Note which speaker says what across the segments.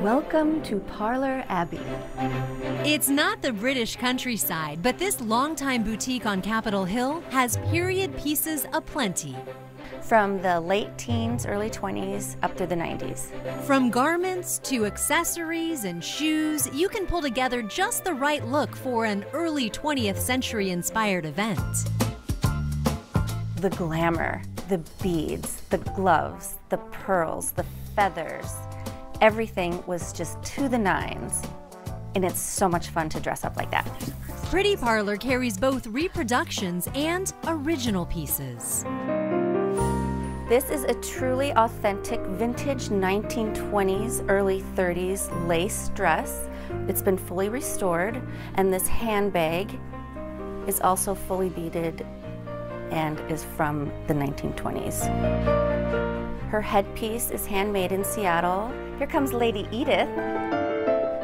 Speaker 1: Welcome to Parlor Abbey.
Speaker 2: It's not the British countryside, but this longtime boutique on Capitol Hill has period pieces aplenty.
Speaker 1: From the late teens, early 20s, up through the 90s.
Speaker 2: From garments to accessories and shoes, you can pull together just the right look for an early 20th century inspired event.
Speaker 1: The glamour, the beads, the gloves, the pearls, the feathers, everything was just to the nines. And it's so much fun to dress up like that.
Speaker 2: Pretty Parlor carries both reproductions and original pieces.
Speaker 1: This is a truly authentic vintage 1920s, early 30s lace dress. It's been fully restored, and this handbag is also fully beaded and is from the 1920s. Her headpiece is handmade in Seattle. Here comes Lady Edith.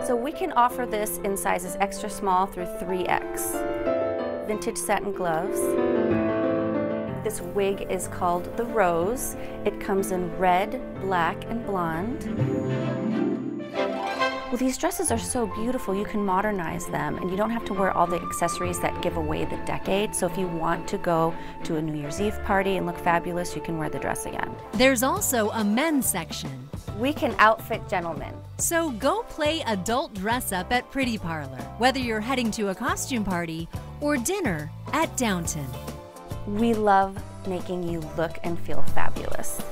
Speaker 1: So we can offer this in sizes extra small through 3X. Vintage satin gloves. This wig is called the Rose. It comes in red, black, and blonde. Well, these dresses are so beautiful, you can modernize them and you don't have to wear all the accessories that give away the decade. So if you want to go to a New Year's Eve party and look fabulous, you can wear the dress again.
Speaker 2: There's also a men's section.
Speaker 1: We can outfit gentlemen.
Speaker 2: So go play adult dress up at Pretty Parlor, whether you're heading to a costume party or dinner at Downton.
Speaker 1: We love making you look and feel fabulous.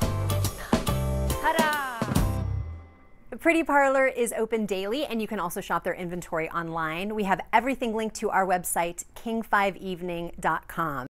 Speaker 3: Pretty Parlor is open daily and you can also shop their inventory online. We have everything linked to our website, king5evening.com.